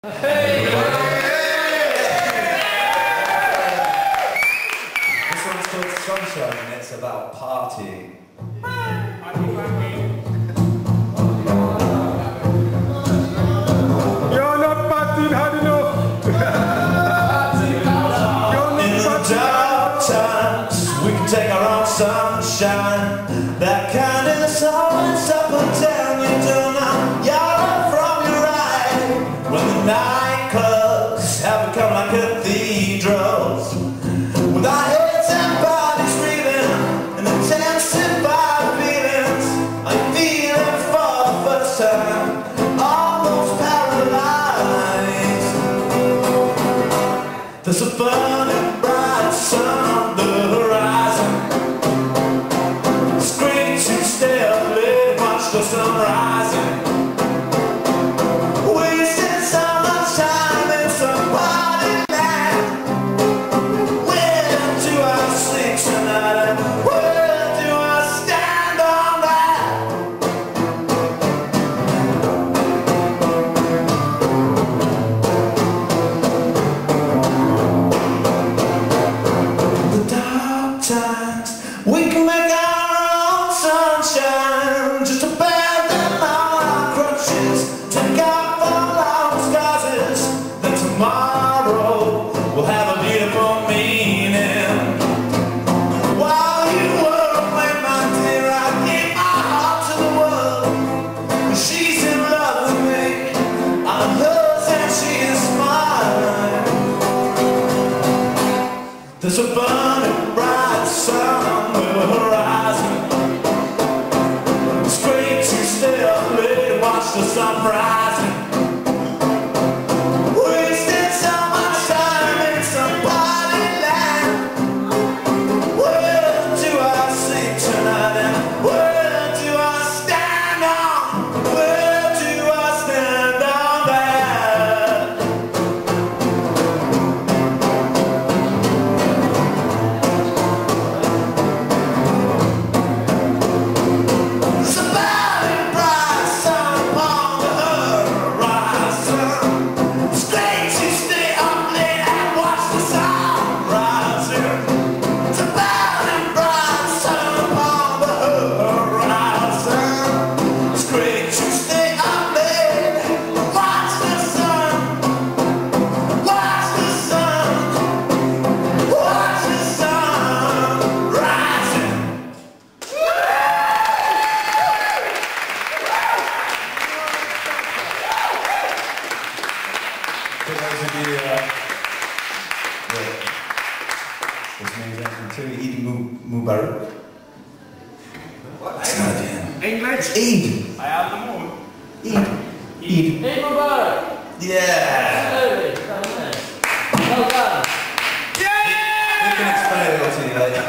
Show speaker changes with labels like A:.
A: This one's called Sunshine and it's about partying.
B: You're not partying hard enough. You're
A: In
B: not
A: the
B: partying
A: dark times, we can take our own There's a burning bright sun on the horizon. Up late, watch the sun rising. Make our own sunshine. Just abandon all our crutches. Take off all our disguises. Then tomorrow we'll have a beautiful meaning. While you were away, my dear, I gave my heart to the world. She's in love with me. I'm hers and she is mine. There's a burning bright sun horizon. Great to stay up late watch the sun For those of you uh, that this means anything to Eid Mu- Mubarak. Say that again.
B: English.
A: Eid.
B: I have the moon.
A: Eid. Eid.
C: Hey Mubarak!
A: Yeah.
C: Well done.
A: We can explain it all to you later.